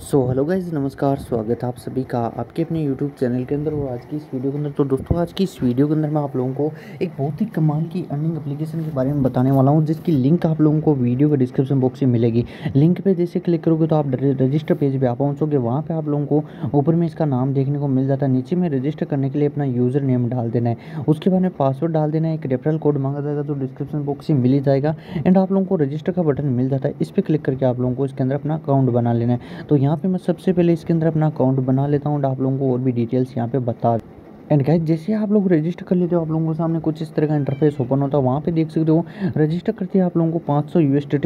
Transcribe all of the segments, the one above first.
So hello guys नमस्कार, स्वागत है आप सभी का आपके अपने यूट्यूब चैनल के अंदर। और आज की इस वीडियो के अंदर तो दोस्तों, आज की इस वीडियो के अंदर मैं आप लोगों को एक बहुत ही कमाल की अर्निंग एप्लीकेशन के बारे में बताने वाला हूँ, जिसकी लिंक आप लोगों को वीडियो के डिस्क्रिप्शन बॉक्स में मिलेगी। लिंक पे जैसे क्लिक करोगे तो आप रजिस्टर पेज पर आप पहुँचोगे। वहाँ पर आप लोगों को ऊपर में इसका नाम देखने को मिल जाता है। नीचे में रजिस्टर करने के लिए अपना यूज़र नेम डाल देना है। उसके बाद में पासवर्ड डाल देना है। एक रेफरल कोड मांगा जाएगा तो डिस्क्रिप्शन बॉक्स में मिल जाएगा। एंड आप लोगों को रजिस्टर का बटन मिल जाता है। इस पर क्लिक करके आप लोगों को इसके अंदर अपना अकाउंट बना लेना है। तो यहाँ पे मैं सबसे पहले इसके अंदर अपना अकाउंट बना लेता हूँ आप लोगों को और भी डिटेल्स यहाँ पे बता एंड गाइज़ जैसे आप लोग रजिस्टर कर लेते हो, आप लोगों के सामने कुछ इस तरह का इंटरफेस ओपन होता है, वहाँ पे देख सकते हो रजिस्टर करते हैं आप लोगों को पाँच सौ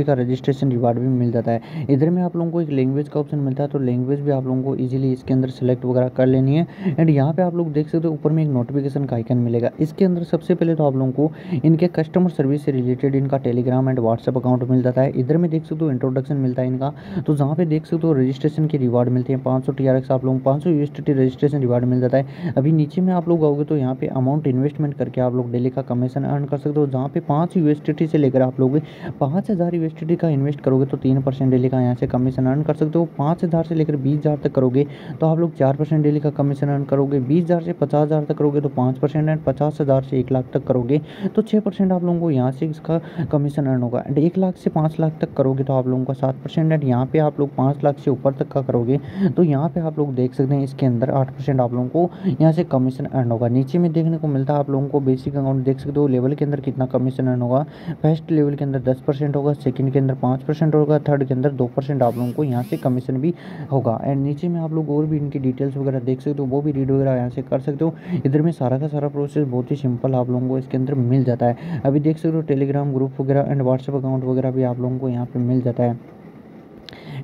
का रजिस्ट्रेशन रिवार्ड भी मिल जाता है। इधर में आप लोगों को एक लैंग्वेज का ऑप्शन मिलता है तो लैंग्वेज भी आप लोगों को ईजिली इसके अंदर सेलेक्ट वगैरह कर लेनी है। एंड यहाँ पे आप लोग देख सकते हो, ऊपर में एक नोटिफिकेशन का आइकन मिलेगा। इसके अंदर सबसे पहले तो आप लोगों को इनके कस्टमर सर्विस से रिलेटेड इनका टेलीग्राम एंड व्हाट्सअप अकाउंट मिल जाता है इधर में देख सकते हो इंट्रोडक्शन मिलता है इनका। तो जहाँ पे देख सकते हो रजिस्ट्रेशन के रिवार्ड मिलते हैं, पाँच सौ आप लोगों को पाँच सौ रजिस्ट्रेशन रिवार्ड मिल जाता है। अभी नीचे में आप लोग आओगे तो यहाँ पे अमाउंट इन्वेस्टमेंट करके आप लोग डेली का कमीशन अर्न कर सकते हो। जहाँ पे पाँच यू से लेकर आप लोग पाँच हज़ार यू का इन्वेस्ट करोगे तो तीन परसेंट डेली का यहाँ से कमीशन अर्न कर सकते हो। पाँच हज़ार से लेकर बीस हज़ार तक करोगे तो आप लोग चार परसेंट डेली का कमीशन अर्न करोगे। बीस हज़ार से पचास हज़ार तक करोगे तो पाँच परसेंट एंड पचास हज़ार से एक लाख तक करोगे तो छः परसेंट आप लोगों को यहाँ से इसका कमीशन अर्न होगा। एंड एक लाख से पाँच लाख तक करोगे तो आप लोगों का सात परसेंट एंड यहाँ पे आप लोग पाँच लाख से ऊपर तक का करोगे तो यहाँ पे आप लोग देख सकते हैं इसके अंदर आठ आप लोगों को यहाँ से कमीशन अर्न होगा। नीचे में देखने को मिलता है, आप लोगों को बेसिक अकाउंट देख सकते हो लेवल के अंदर कितना कमीशन अर्न होगा। फ़र्स्ट लेवल के अंदर दस परसेंट होगा सेकंड के अंदर पाँच परसेंट होगा थर्ड के अंदर दो परसेंट आप लोगों को यहाँ से कमीशन भी होगा। एंड नीचे में आप लोग और भी इनकी डिटेल्स वगैरह देख सकते हो, वो भी रीड वगैरह यहाँ से कर सकते हो। इधर में सारा का सारा प्रोसेस बहुत ही सिंपल आप लोगों को इसके अंदर मिल जाता है। अभी देख सकते हो टेलीग्राम ग्रुप वगैरह एंड व्हाट्सअप अकाउंट वगैरह भी आप लोगों को यहाँ पर मिल जाता है।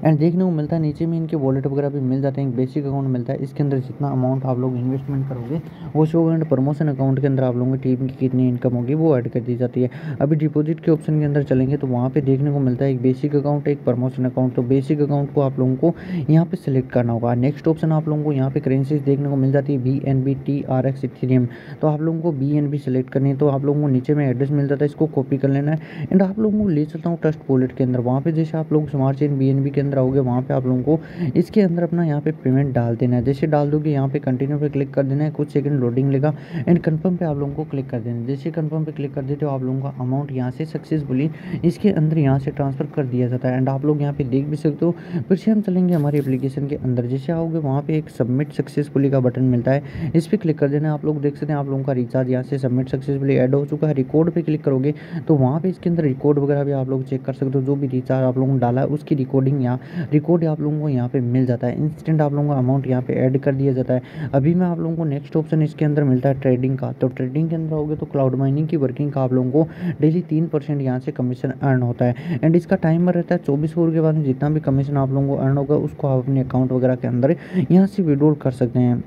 एंड देखने को मिलता है, नीचे में इनके वॉलेट वगैरह भी मिल जाते हैं। एक बेसिक अकाउंट मिलता है। इसके अंदर जितना अमाउंट आप लोग इन्वेस्टमेंट करोगे, वो शो एंड प्रमोशन अकाउंट के अंदर आप लोगों की टीम की कितनी इनकम होगी, वो ऐड कर दी जाती है। अभी डिपॉजिट के ऑप्शन के अंदर चलेंगे तो वहाँ पे देखने को मिलता है एक बेसिक अकाउंट एक प्रमोशन अकाउंट तो बेसिक अकाउंट को आप लोगों को यहाँ पे सिलेक्ट करना होगा। नेक्स्ट ऑप्शन आप लोगों को यहाँ पे करेंसीज देखने को मिल जाती है। B N B T R X Ethereum तो आप लोगों को बी एन बी सेलेक्ट करनी है तो आप लोगों को नीचे में एड्रेस मिल जाता है। इसको कॉपी कर लेना है। एंड आप लोगों को ले चलता हूँ ट्रस्ट वॉलेट के अंदर। वहाँ पे जैसे आप लोग smart chain B N B के अंदर आओगे वहाँ पे आप लोगों को इसके अंदर अपना यहाँ पे पेमेंट डाल देना है। जैसे डाल दोगे, यहाँ पे कंटिन्यू पे क्लिक कर देना है, कुछ सेकंड लोडिंग लेगा एंड कंफर्म पे आप लोगों को क्लिक कर देना है। जैसे कंफर्म पे क्लिक कर देते हो, आप लोगों का अमाउंट यहाँ से सक्सेसफुली इसके अंदर यहाँ से ट्रांसफ़र कर दिया जाता है। एंड आप लोग यहाँ पे देख भी सकते हो, फिर से हम चलेंगे हमारी एप्लीकेशन के अंदर। जैसे आओगे, वहाँ पे एक सबमिट सक्सेसफुली का बटन मिलता है, इस पर क्लिक कर देना आप लोग देख सकते हैं, आप लोगों का रिचार्ज यहाँ से सबमिट सक्सेसफुली एड हो चुका है। रिकॉर्ड पर क्लिक करोगे तो वहाँ पे इसके अंदर रिकॉर्ड वगैरह भी आप लोग चेक कर सकते हो। जो भी रिचार्ज आप लोगों ने डाला है, उसकी रिकॉर्डिंग यहाँ रिकॉर्ड आप लोगों को यहाँ पे मिल जाता है। इंस्टेंट आप लोगों को अमाउंट यहाँ पे ऐड कर दिया जाता है। अभी मैं आप लोगों को नेक्स्ट ऑप्शन इसके अंदर मिलता है ट्रेडिंग का। तो ट्रेडिंग के अंदर होगे तो क्लाउड माइनिंग की वर्किंग का आप लोगों को डेली तीन परसेंट यहाँ से कमीशन अर्न होता है। एंड इसका टाइमर रहता है चौबीस ओवर के बाद जितना भी कमीशन आप लोगों को अर्न होगा, उसको आप अपने अकाउंट वगैरह के अंदर यहाँ से विड्रोल कर सकते हैं।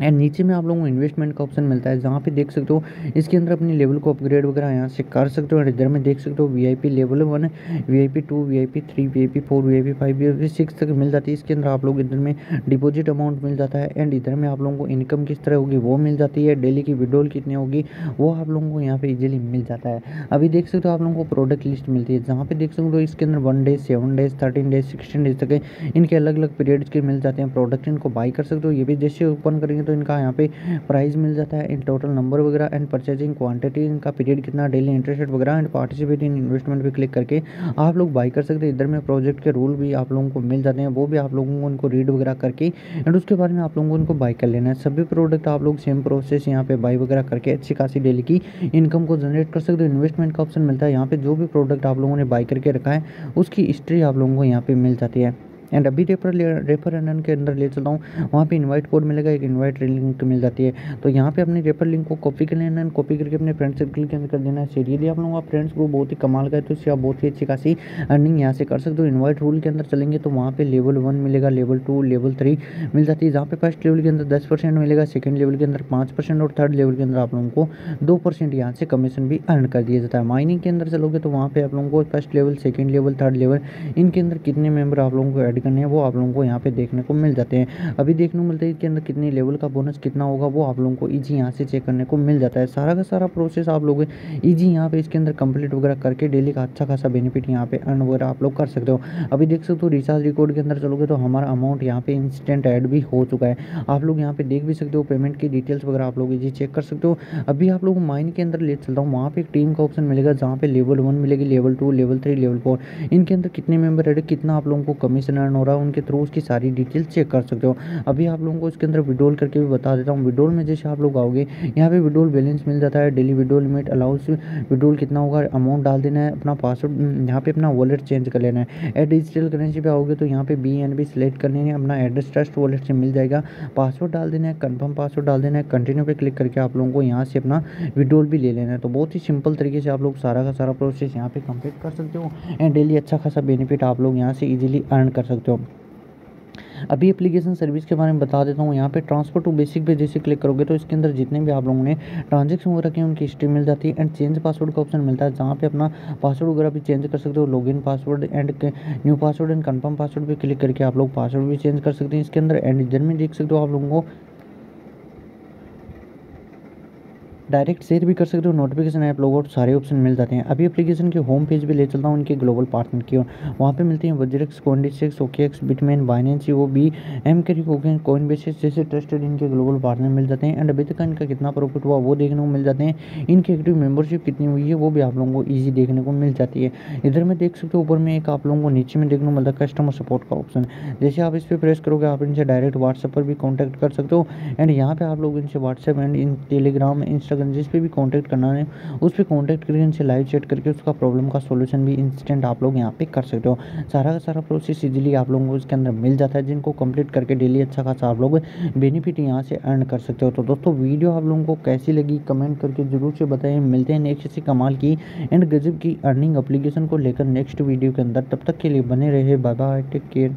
एंड नीचे में आप लोगों को इन्वेस्टमेंट का ऑप्शन मिलता है, जहाँ पे देख सकते हो, इसके अंदर अपनी लेवल को अपग्रेड वगैरह यहाँ से कर सकते हो इधर में देख सकते हो V I P level one V I P two V I P three V I P four V I P five V I P six तक मिल जाती है। इसके अंदर आप लोग इधर में डिपॉजिट अमाउंट मिल जाता है एंड इधर में आप लोगों को इनकम किस तरह होगी वो मिल जाती है डेली की विड्रोल कितनी होगी, वो आप लोगों को यहाँ पर इजीली मिल जाता है। अभी देख सकते हो आप लोगों को प्रोडक्ट लिस्ट मिलती है, जहाँ पे देख सकते हो इसके अंदर one days seven days thirteen days sixteen days तक इनके अलग अलग पीरियड्स के मिल जाते हैं। प्रोडक्ट इनको बाई कर सकते हो, ये भी जैसे ओपन करेंगे तो इनका यहाँ पे प्राइस मिल जाता है इन टोटल नंबर वगैरह एंड परचेजिंग क्वांटिटी इनका पीरियड कितना डेली इंटरेस्ट रेट वगैरह एंड पार्टिसिपेट इन इन्वेस्टमेंट पे क्लिक करके आप लोग बाई कर सकते हैं। इधर में प्रोजेक्ट के रूल भी आप लोगों को मिल जाते हैं, वो भी आप लोगों को उनको रीड वगैरह करके एंड उसके बारे में आप लोगों को उनको बाई कर लेना है। सभी प्रोडक्ट आप लोग सेम प्रोसेस यहाँ पे बाई वगैरह करके अच्छी खासी डेली की इनकम को जनरेट कर सकते हो। इन्वेस्टमेंट का ऑप्शन मिलता है। यहाँ पे जो भी प्रोडक्ट आप लोगों ने बाई करके रखा है, उसकी हिस्ट्री आप लोगों को यहाँ पे मिल जाती है। एंड अभी रेफर रेफर एन के अंदर ले चलता हूँ। वहाँ पे इनवाइट कोड मिलेगा, एक इनवाइट लिंक मिल जाती है। तो यहाँ पे अपने रेफर लिंक को कॉपी कर लेना है कॉपी करके अपने फ्रेंड सर्कल के अंदर कर देना। है यदि आप लोगों का फ्रेंड्स ग्रुप बहुत ही कमाल का है तो इससे आप बहुत ही अच्छी खासी अर्निंग यहाँ से कर सकते हो। इन्वाइट रूल के अंदर चलेंगे तो वहाँ पर लेवल वन मिलेगा लेवल टू लेवल थ्री मिल जाती है। जहाँ पे फ़र्स्ट लेवल के अंदर दस परसेंट मिलेगा सेकंड लेवल के अंदर पाँच परसेंट और थर्ड लेवल के अंदर आप लोगों को दो परसेंट यहाँ से कमीशन भी अर्न कर दिया जाता है। माइनिंग के अंदर चलोगे तो वहाँ पे आप लोगों को first level second level third level इनके अंदर कितने मेंबर आप लोगों को ऐड करने हैं, वो आप लोगों को यहाँ पे देखने को मिल जाते हैं। अभी देखने को मिलता है इसके अंदर कितनी लेवल का बोनस कितना होगा, वो आप लोगों को ईजी यहाँ से चेक करने को मिल जाता है। सारा का सारा प्रोसेस आप लोग ईजी यहाँ पे इसके अंदर कंप्लीट वगैरह करके डेली का अच्छा खासा बेनिफिट यहाँ पे अर्न वगैरह आप लोग कर सकते हो। अभी देख सकते हो रिचार्ज रिकॉर्ड के अंदर चलोगे तो हमारा अमाउंट यहाँ पे इंस्टेंट ऐड भी हो चुका है। आप लोग यहाँ पे देख भी सकते हो पेमेंट की डिटेल्स वगैरह आप लोग ईजी चेक कर सकते हो। अभी आप लोग माइन के अंदर ले चलता हूँ, वहाँ पे एक टीम का ऑप्शन मिलेगा जहाँ पे लेवल वन मिलेगी level two level three level four इनके अंदर कितने मेंबर है, कितना आप लोगों को कमीशन अर्न हो रहा है, उनके थ्रू उसकी सारी डिटेल्स चेक कर सकते हो। अभी आप लोगों को इसके अंदर विड्रोल करके भी बता देता हूँ। विड्रोल में जैसे आप लोग आओगे, यहाँ पे विड्रोल बैलेंस मिल जाता है daily withdrawal limit allowance withdrawal कितना होगा अमाउंट डाल देना है, अपना पासवर्ड यहाँ पे अपना वॉलेट चेंज कर लेना है। एड डिजिटल करेंसी पे आओगे तो यहाँ पे बी एन बी सिलेक्ट करनी है, अपना एड्रेस ट्रस्ट वॉलेट से मिल जाएगा। पासवर्ड डाल देना है कन्फर्म पासवर्ड डाल देना है कंटिन्यू पे क्लिक करके आप लोगों को यहाँ से अपना विड्रोल भी ले लेना है। तो बहुत ही सिंपल तरीके से आप लोग सारा का सारा प्रोसेस यहाँ पे कंप्लीट कर सकते हो। एंड डेली अच्छा खासा बेनिफिट आप लोग यहाँ से इजीली अर्न कर सकते हो। अभी एप्लीकेशन सर्विस के बारे में बता देता हूँ। यहाँ पे ट्रांसफ़र टू बेसिक पे जैसे क्लिक करोगे तो इसके अंदर जितने भी आप लोगों ने ट्रांजेक्शन वगैरह की उनकी हिस्ट्री मिल जाती है एंड चेंज पासवर्ड का ऑप्शन मिलता है, जहाँ पे अपना पासवर्ड वगैरह भी चेंज कर सकते हो। Login password and new password and confirm password पर क्लिक करके आप लोग पासवर्ड भी चेंज कर सकते हैं। इसके अंदर एंड इधर में देख सकते हो आप लोगों को डायरेक्ट शेयर भी कर सकते हो नोटिफिकेशन ऐप लोगों को सारे ऑप्शन मिल जाते हैं। अभी एप्लीकेशन के होम पेज भी ले चलता हूँ, उनके ग्लोबल पार्टनर की वहाँ पे मिलते हैं वज्रक्स कॉन्डिसेक्स ओकेक्स बिटमैन बाइनेंस वो बी एम करी कॉइन बेसिस जैसे ट्रस्टेड इनके ग्लोबल पार्टनर मिल जाते हैं। एंड अभी तक इनका कितना प्रॉफिट हुआ, वो देखने को मिल जाते हैं। इनकी एक्टिव मेंबरशिप कितनी हुई है, वो भी आप लोगों को ईजी देखने को मिल जाती है। इधर में देख सकते हो, ऊपर में एक आप लोगों को नीचे में देखने को मिलता है कस्टमर सपोर्ट का ऑप्शन जैसे आप इस पर प्रेस करोगे, आप इनसे डायरेक्ट व्हाट्सएप पर भी कॉन्टैक्ट कर सकते हो। एंड यहाँ पर आप लोग इनसे व्हाट्सएप एंड इन टेलीग्राम इंस्टाग्राम जिस पे भी कॉन्टैक्ट करना है, उस पर कॉन्टैक्ट करके इनसे लाइव चैट करके उसका प्रॉब्लम का सोल्यूशन भी इंस्टेंट आप लोग यहाँ पे कर सकते हो। सारा का सारा प्रोसेस इजीली आप लोगों को इसके अंदर मिल जाता है, जिनको कंप्लीट करके डेली अच्छा खासा आप लोग बेनिफिट यहाँ से अर्न कर सकते हो। तो दोस्तों वीडियो आप लोगों को कैसी लगी कमेंट करके ज़रूर से बताएँ। मिलते हैं नेक्स्ट से कमाल की एंड गजब की अर्निंग अप्लीकेशन को लेकर नेक्स्ट वीडियो के अंदर। तब तक के लिए बने रहे बाय बाय टेक केयर